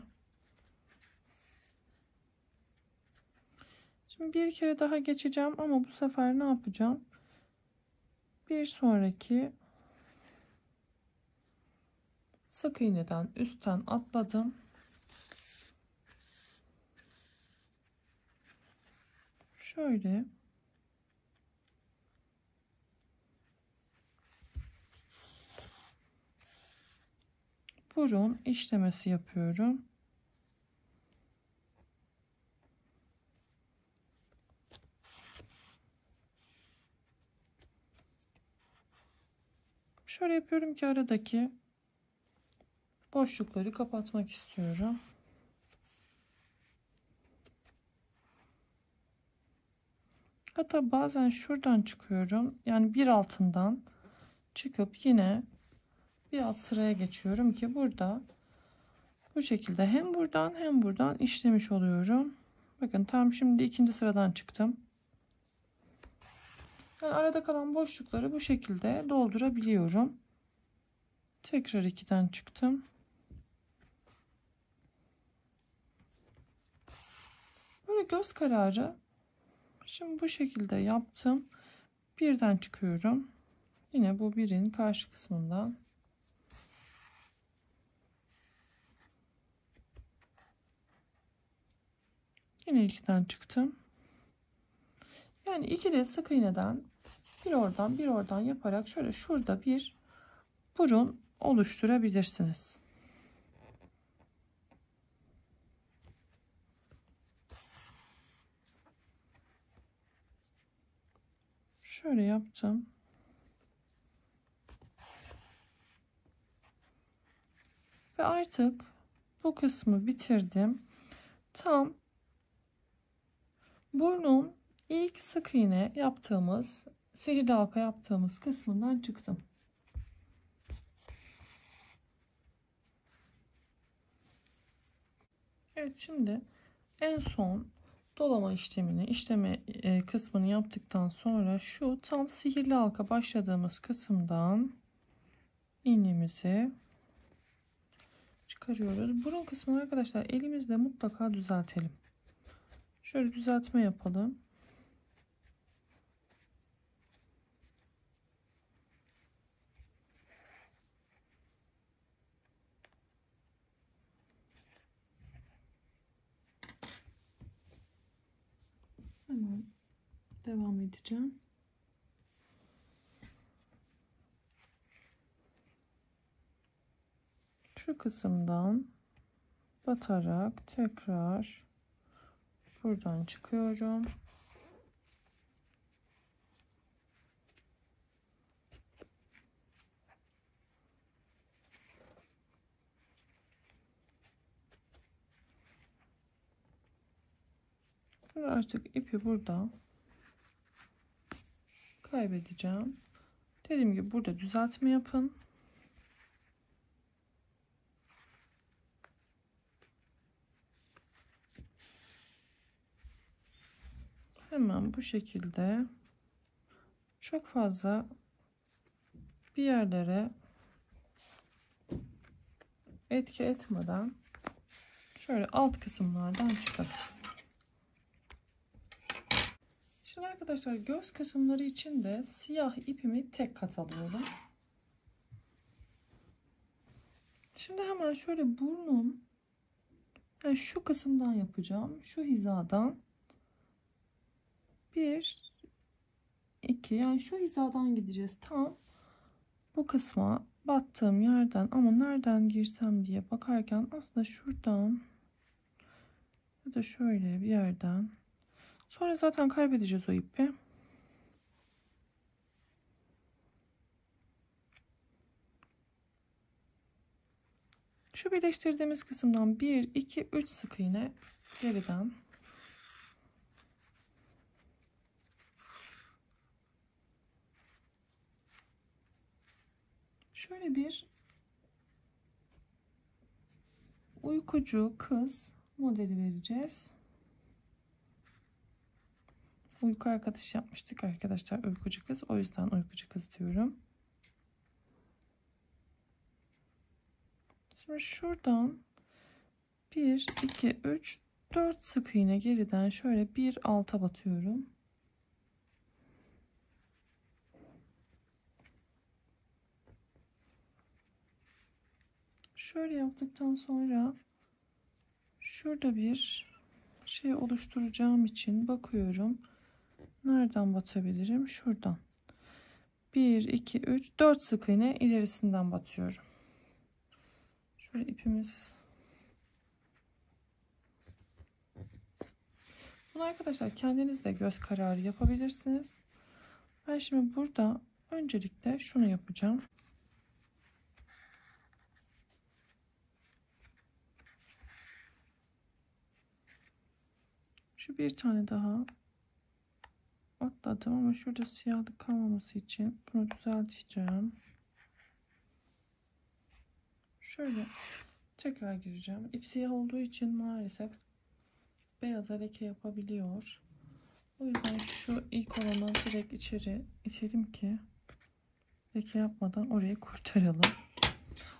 Şimdi bir kere daha geçeceğim ama bu sefer ne yapacağım? Bir sonraki sık iğneden üstten atladım. Şöyle burun işlemesi yapıyorum. Şöyle yapıyorum ki aradaki boşlukları kapatmak istiyorum. Hatta bazen şuradan çıkıyorum. Yani bir altından çıkıp yine bir alt sıraya geçiyorum ki burada bu şekilde hem buradan hem buradan işlemiş oluyorum. Bakın tam şimdi ikinci sıradan çıktım. Yani arada kalan boşlukları bu şekilde doldurabiliyorum. Tekrar ikiden çıktım. Böyle göz kararı şimdi bu şekilde yaptım. Birden çıkıyorum. Yine bu birin karşı kısmından Yine ikiden çıktım. Yani ikili sık iğneden bir oradan bir oradan yaparak şöyle şurada bir burun oluşturabilirsiniz. Şöyle yaptım. Ve artık bu kısmı bitirdim. Tam burnun ilk sık iğne yaptığımız sihirli halka yaptığımız kısmından çıktım. Evet şimdi en son dolama işlemini işleme e, kısmını yaptıktan sonra şu tam sihirli halka başladığımız kısımdan iğnemizi çıkarıyoruz. Burun kısmını arkadaşlar elimizle mutlaka düzeltelim. Şöyle düzeltme yapalım. Hemen devam edeceğim. Şu kısımdan batarak tekrar buradan çıkıyorum. Artık ipi burada kaybedeceğim. Dediğim gibi burada düzeltme yapın. Hemen bu şekilde çok fazla bir yerlere etki etmeden şöyle alt kısımlardan çıkalım. Şimdi arkadaşlar göz kısımları için de siyah ipimi tek kat alıyorum. Şimdi hemen şöyle burnum yani şu kısımdan yapacağım. Şu hizadan bir iki yani şu hizadan gideceğiz. Tam bu kısma battığım yerden ama nereden girsem diye bakarken aslında şuradan ya da şöyle bir yerden Sonra zaten kaybedeceğiz o ipi. Şu birleştirdiğimiz kısımdan 1, 2, 3 sık iğne geriden şöyle bir uykucu kız modeli vereceğiz uyku arkadaşı yapmıştık arkadaşlar uykucu kız. O yüzden uykucu kız diyorum. Şimdi şuradan 1, 2, 3, 4 sık iğne geriden şöyle bir alta batıyorum. Şöyle yaptıktan sonra şurada bir şey oluşturacağım için bakıyorum. Nereden batabilirim? Şuradan. 1, 2, 3, 4 sık iğne ilerisinden batıyorum. Şöyle ipimiz. Bunu arkadaşlar kendiniz de göz kararı yapabilirsiniz. Ben şimdi burada öncelikle şunu yapacağım. Şu bir tane daha atladım ama şurada siyahlık kalmaması için bunu düzelteceğim. Şöyle tekrar gireceğim. İp siyah olduğu için maalesef beyaza leke yapabiliyor. O yüzden şu ilk olanı direkt içeri içelim ki leke yapmadan orayı kurtaralım.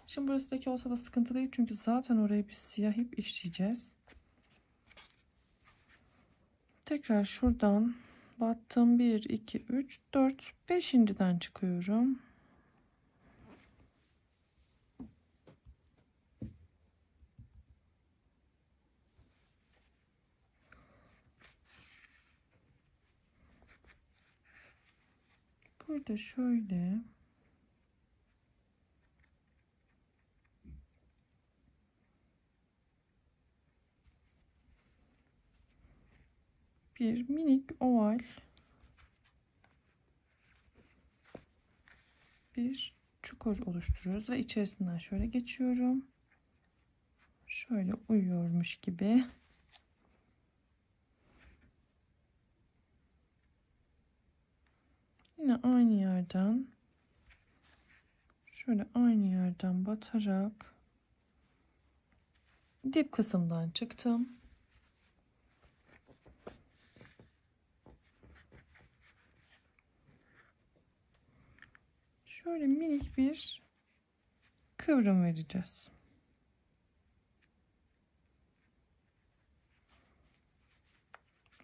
Şimdi burası leke olsa da sıkıntı değil çünkü zaten oraya bir siyah ip işleyeceğiz. Tekrar şuradan battım. 1 2 3 4 5.den çıkıyorum. Burada şöyle bir minik oval bir çukur oluşturuyoruz ve içerisinden şöyle geçiyorum. Şöyle uyuyormuş gibi. Yine aynı yerden şöyle aynı yerden batarak dip kısımdan çıktım. Şöyle minik bir kıvrım vereceğiz.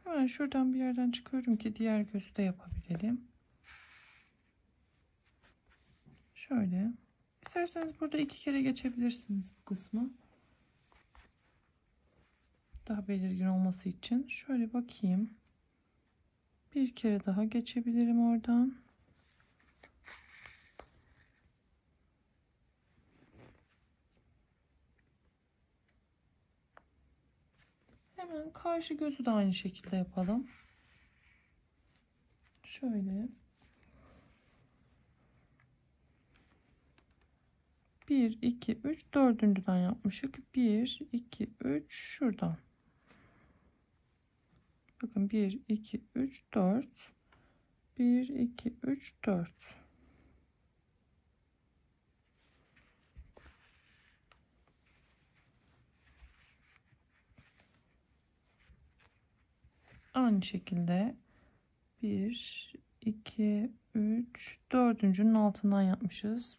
Hemen şuradan bir yerden çıkıyorum ki diğer gözü de yapabilelim. Şöyle. İsterseniz burada iki kere geçebilirsiniz bu kısmı. Daha belirgin olması için. Şöyle bakayım. Bir kere daha geçebilirim oradan. Hemen karşı gözü de aynı şekilde yapalım. Şöyle. Bir, iki, üç, dördüncüden yapmışık. Bir, iki, üç, şuradan. Bakın bir, iki, üç, dört. Bir, iki, üç, dört. Aynı şekilde 1, 2, 3, dördüncünün altından yapmışız.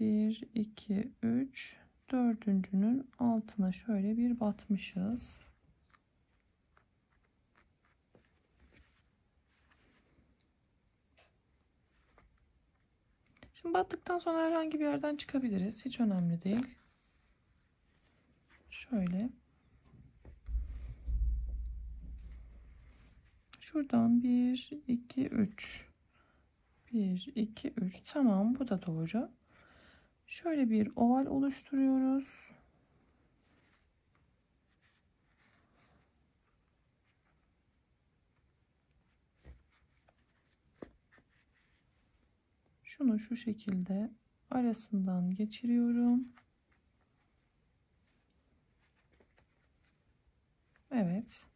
1, 2, 3, dördüncünün altına şöyle bir batmışız. Şimdi battıktan sonra herhangi bir yerden çıkabiliriz. Hiç önemli değil. Şöyle. Şuradan 1, 2, 3. 1, 2, 3. Tamam bu da doğru. Şöyle bir oval oluşturuyoruz. Şunu şu şekilde arasından geçiriyorum. Evet.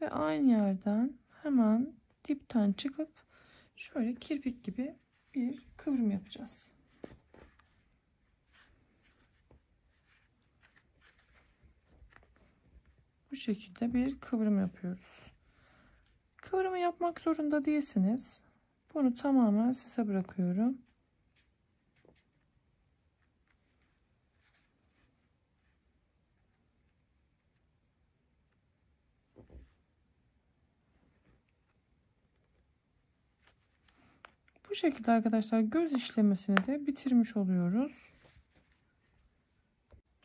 Ve aynı yerden hemen dipten çıkıp şöyle kirpik gibi bir kıvrım yapacağız. Bu şekilde bir kıvrım yapıyoruz. Kıvrımı yapmak zorunda değilsiniz. Bunu tamamen size bırakıyorum. Şekilde arkadaşlar göz işlemesini de bitirmiş oluyoruz.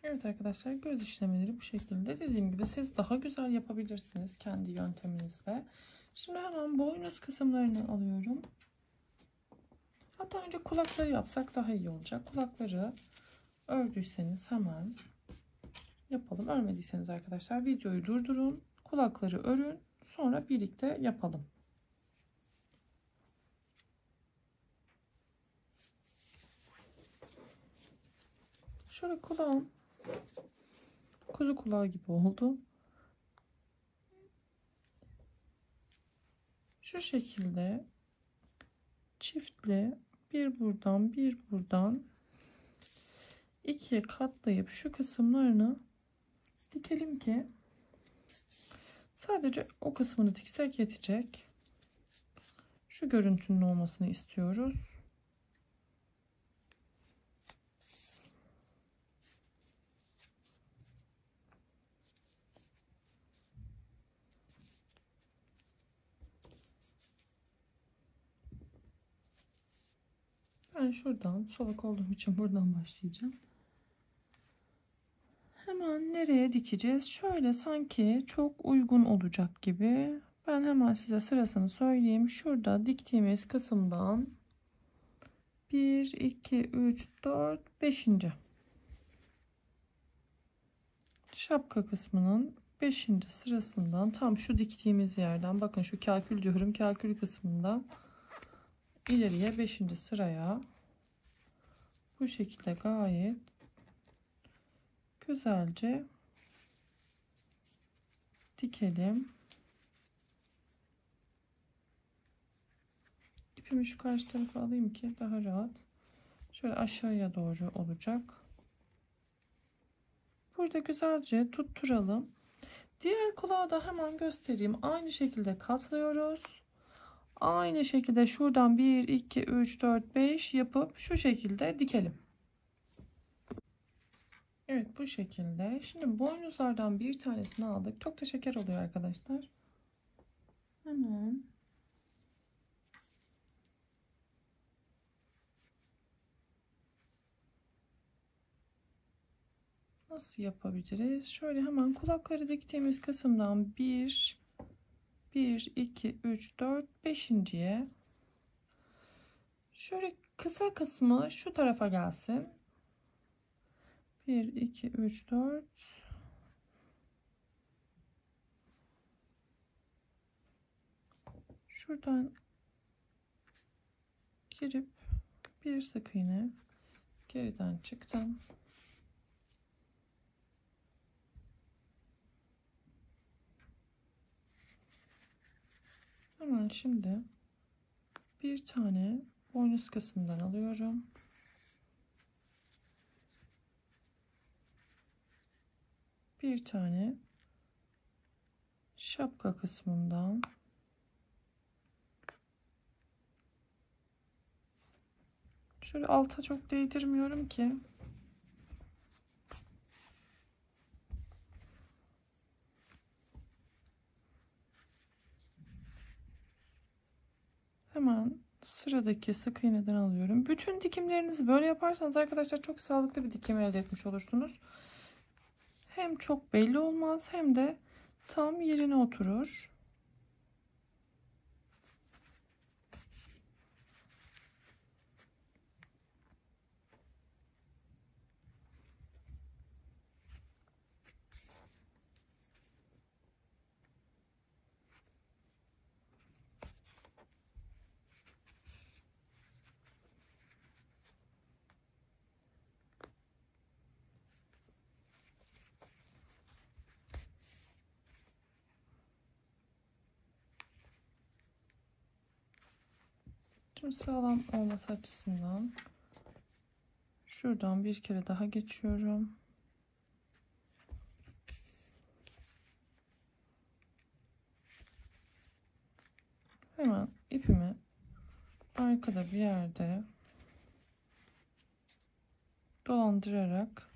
Evet arkadaşlar göz işlemeleri bu şekilde. Dediğim gibi siz daha güzel yapabilirsiniz kendi yönteminizle. Şimdi hemen boynuz kısımlarını alıyorum. Hatta önce kulakları yapsak daha iyi olacak. Kulakları ördüyseniz hemen yapalım. Örmediyseniz arkadaşlar videoyu durdurun. Kulakları örün. Sonra birlikte yapalım. Şöyle kulağım kuzu kulağı gibi oldu. Şu şekilde çiftli bir buradan bir buradan ikiye katlayıp şu kısımlarını dikelim ki sadece o kısmını diksek yetecek. Şu görüntünün olmasını istiyoruz. Ben şuradan solak olduğum için buradan başlayacağım. Hemen nereye dikeceğiz? Şöyle sanki çok uygun olacak gibi. Ben hemen size sırasını söyleyeyim. Şurada diktiğimiz kısımdan 1, 2, 3, 4, 5. Şapka kısmının 5. sırasından tam şu diktiğimiz yerden bakın şu kalkül diyorum kalkül kısmından ileriye 5. sıraya bu şekilde gayet güzelce dikelim. İpimi şu karşı tarafa alayım ki daha rahat. Şöyle aşağıya doğru olacak. Burada güzelce tutturalım. Diğer kulağı da hemen göstereyim. Aynı şekilde katlıyoruz. Aynı şekilde şuradan 1, 2, 3, 4, 5 yapıp şu şekilde dikelim. Evet bu şekilde. Şimdi boynuzlardan bir tanesini aldık. Çok da şeker oluyor arkadaşlar. Hemen nasıl yapabiliriz? Şöyle hemen kulakları diktiğimiz kısımdan 1 1 2 3 4 5.'ye şöyle kısa kısmı şu tarafa gelsin. 1 2 3 4 Şuradan girip bir sık iğne geriden çıktım. Hemen şimdi bir tane boynuz kısmından alıyorum. Bir tane şapka kısmından şöyle alta çok değdirmiyorum ki Hemen sıradaki sık iğneden alıyorum. Bütün dikimlerinizi böyle yaparsanız arkadaşlar çok sağlıklı bir dikim elde etmiş olursunuz. Hem çok belli olmaz hem de tam yerine oturur. Şimdi sağlam olması açısından şuradan bir kere daha geçiyorum. Hemen ipimi arkada bir yerde dolandırarak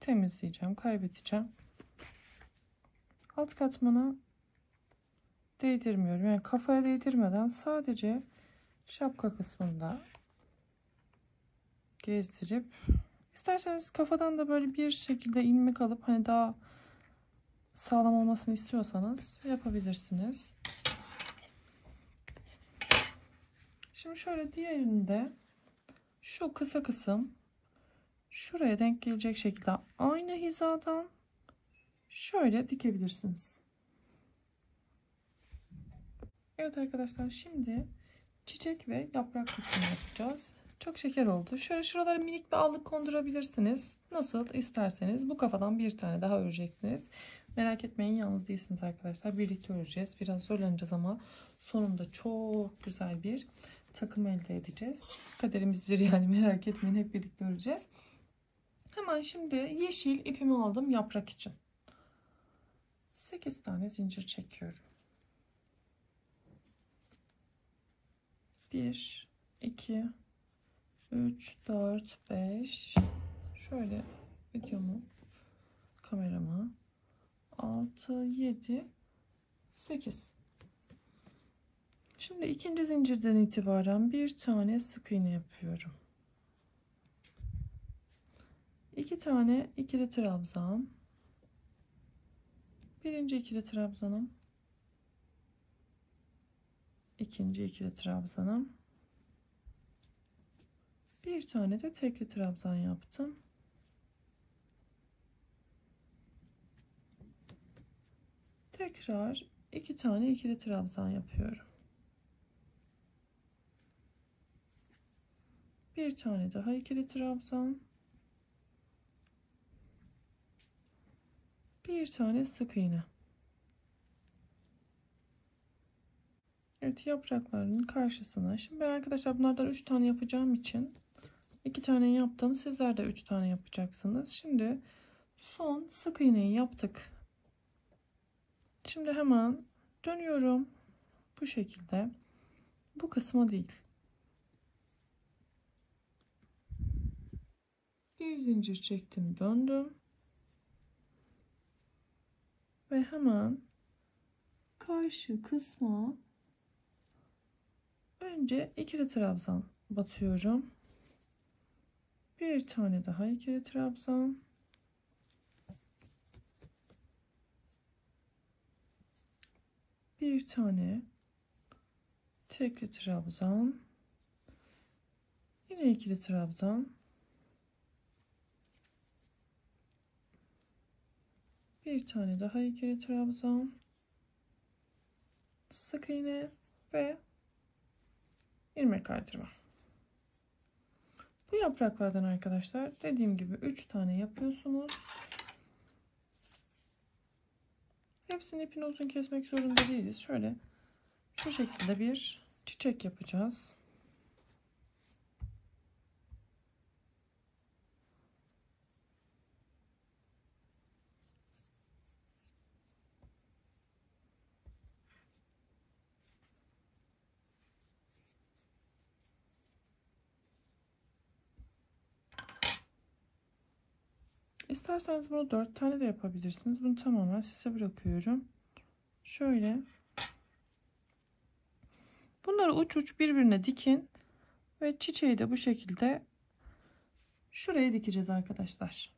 temizleyeceğim, kaybedeceğim. Alt katmanı değdirmiyorum. Yani kafaya değdirmeden sadece şapka kısmında gezdirip isterseniz kafadan da böyle bir şekilde ilmek alıp hani daha sağlam olmasını istiyorsanız yapabilirsiniz. Şimdi şöyle diğerinde şu kısa kısım şuraya denk gelecek şekilde aynı hizadan şöyle dikebilirsiniz. Evet arkadaşlar şimdi çiçek ve yaprak kısmını yapacağız. Çok şeker oldu. Şöyle şuralara minik bir allık kondurabilirsiniz. Nasıl isterseniz bu kafadan bir tane daha öreceksiniz. Merak etmeyin yalnız değilsiniz arkadaşlar. Birlikte öreceğiz. Biraz zorlanacağız ama sonunda çok güzel bir takım elde edeceğiz. Kaderimiz bir yani merak etmeyin hep birlikte öreceğiz. Hemen şimdi yeşil ipimi aldım yaprak için. 8 tane zincir çekiyorum. 1 2 3 4 5 şöyle videomu kamerama 6 7 8 Şimdi ikinci zincirden itibaren bir tane sık iğne yapıyorum. İki tane ikili trabzan. Birinci ikili trabzanım. İkinci ikili trabzanım. Bir tane de tekli trabzan yaptım. Tekrar iki tane ikili trabzan yapıyorum. Bir tane daha ikili trabzan. Bir tane sık iğne. Evet yapraklarının karşısına. Şimdi ben arkadaşlar bunlardan 3 tane yapacağım için 2 tane yaptım. Sizler de 3 tane yapacaksınız. Şimdi son sık iğneyi yaptık. Şimdi hemen dönüyorum. Bu şekilde. Bu kısma değil. Bir zincir çektim döndüm. Ve hemen karşı kısma önce ikili trabzan batıyorum. Bir tane daha ikili trabzan. Bir tane tekli trabzan. Yine ikili trabzan. Bir tane daha ikili trabzan. Sık iğne ve ilmek kaydırma. Bu yapraklardan arkadaşlar dediğim gibi 3 tane yapıyorsunuz. Hepsini ipini uzun kesmek zorunda değiliz. Şöyle şu şekilde bir çiçek yapacağız. İsterseniz bunu 4 tane de yapabilirsiniz. Bunu tamamen size bırakıyorum. Şöyle. Bunları uç uç birbirine dikin. Ve çiçeği de bu şekilde şuraya dikeceğiz arkadaşlar.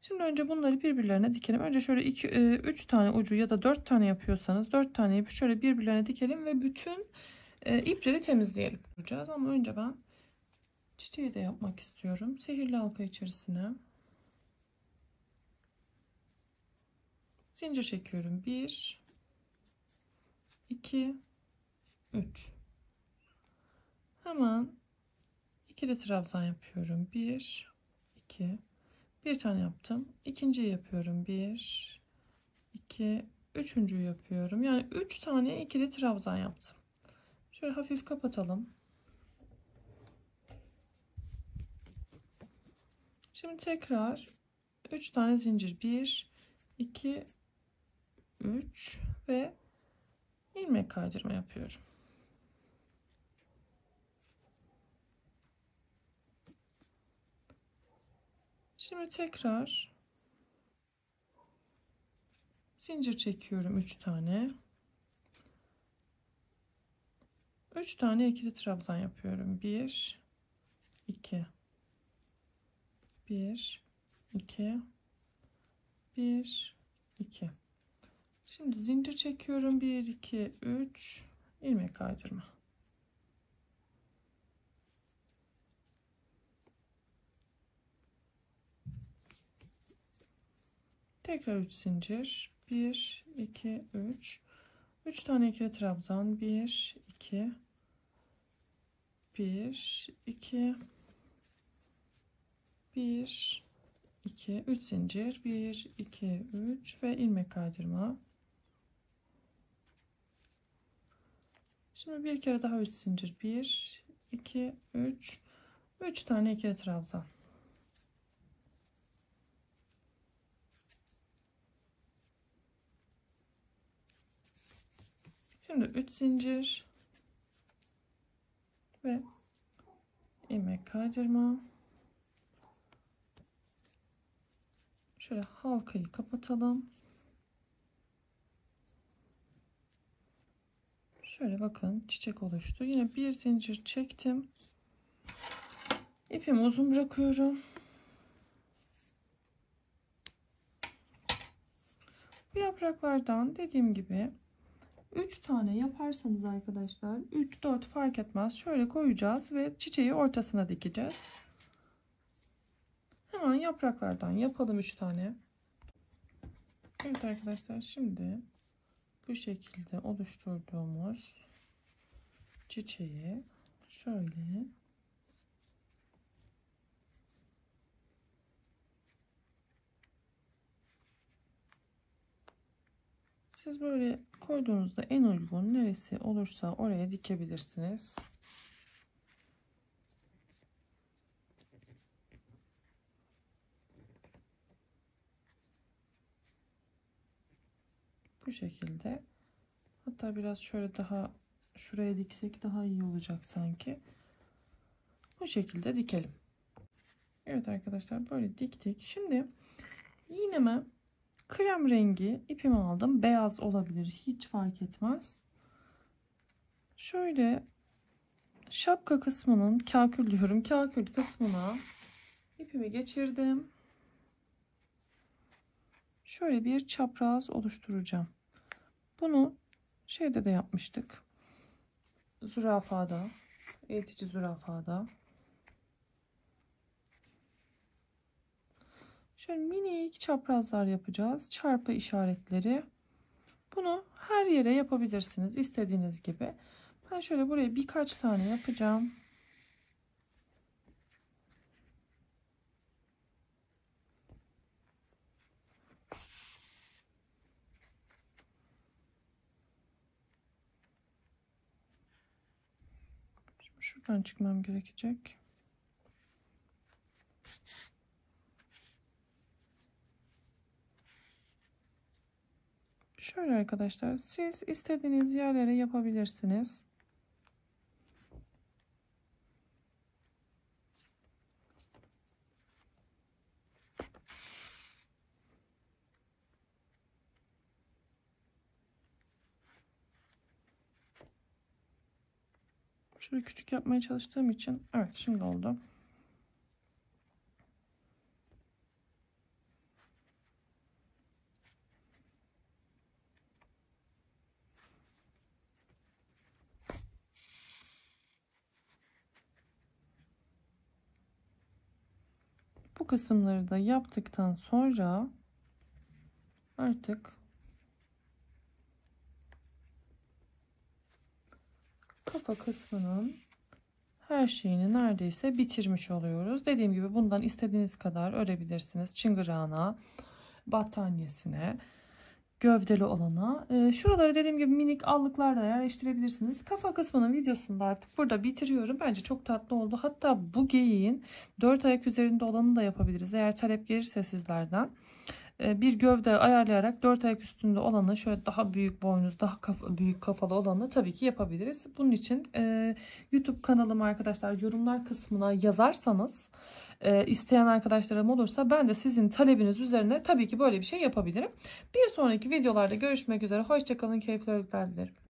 Şimdi önce bunları birbirlerine dikelim. Önce şöyle 2 3 e, tane ucu ya da 4 tane yapıyorsanız 4 tane ip şöyle birbirlerine dikelim ve bütün e, ipleri temizleyelim. Ama önce ben çiçeği de yapmak istiyorum. Sihirli halka içerisine zincir çekiyorum. 1 2 3 hemen ikili trabzan yapıyorum. 1 2 bir tane yaptım. İkinciyi yapıyorum. 1 2 üçüncüyü yapıyorum. Yani 3 tane ikili trabzan yaptım. Şöyle hafif kapatalım. Şimdi tekrar 3 tane zincir. 1 2 3 ve ilmek kaydırma yapıyorum. Şimdi tekrar zincir çekiyorum 3 tane. 3 tane ikili trabzan yapıyorum. 1 2 1 2 1 2 Şimdi zincir çekiyorum. 1, 2, 3 ilmek kaydırma. Tekrar 3 zincir. 1, 2, 3. 3 tane ikili trabzan. 1, 2, 1, 2, 1, 2, 3 zincir. 1, 2, 3 ve ilmek kaydırma. Şimdi bir kere daha 3 zincir. 1, 2, 3. 3 tane ikili trabzan. Şimdi 3 zincir ve ilmek kaydırma. Şöyle halkayı kapatalım. Şöyle bakın çiçek oluştu. Yine bir zincir çektim. İpimi uzun bırakıyorum. Bu yapraklardan dediğim gibi 3 tane yaparsanız arkadaşlar 3-4 fark etmez. Şöyle koyacağız ve çiçeği ortasına dikeceğiz. Hemen yapraklardan yapalım 3 tane. Evet arkadaşlar şimdi bu şekilde oluşturduğumuz çiçeği şöyle Siz böyle koyduğunuzda en uygun neresi olursa oraya dikebilirsiniz. Bu şekilde. Hatta biraz şöyle daha şuraya diksek daha iyi olacak sanki. Bu şekilde dikelim. Evet arkadaşlar böyle diktik. Şimdi iğneme krem rengi ipimi aldım. Beyaz olabilir. Hiç fark etmez. Şöyle şapka kısmının kakül diyorum. Kakül kısmına ipimi geçirdim. Şöyle bir çapraz oluşturacağım. Bunu şeyde de yapmıştık. Zürafada, eğitici zürafada. Şöyle minik çaprazlar yapacağız. Çarpı işaretleri. Bunu her yere yapabilirsiniz. istediğiniz gibi. Ben şöyle buraya birkaç tane yapacağım. Şimdi şuradan çıkmam gerekecek. Şöyle arkadaşlar siz istediğiniz yerlere yapabilirsiniz. Şöyle küçük yapmaya çalıştığım için evet şimdi oldu. Bu kısımları da yaptıktan sonra artık kafa kısmının her şeyini neredeyse bitirmiş oluyoruz. Dediğim gibi bundan istediğiniz kadar örebilirsiniz. Çıngırağına, battaniyesine, gövdeli olana. E, şuraları dediğim gibi minik allıklarla yerleştirebilirsiniz. Kafa kısmının videosunu da artık burada bitiriyorum. Bence çok tatlı oldu. Hatta bu geyiğin dört ayak üzerinde olanı da yapabiliriz. Eğer talep gelirse sizlerden. E, bir gövde ayarlayarak dört ayak üstünde olanı şöyle daha büyük boynuz daha kafa, büyük kafalı olanı tabii ki yapabiliriz. Bunun için e, YouTube kanalım arkadaşlar yorumlar kısmına yazarsanız e, isteyen arkadaşlarım olursa ben de sizin talebiniz üzerine tabii ki böyle bir şey yapabilirim. Bir sonraki videolarda görüşmek üzere. Hoşçakalın. Keyifli öğretmenler dilerim.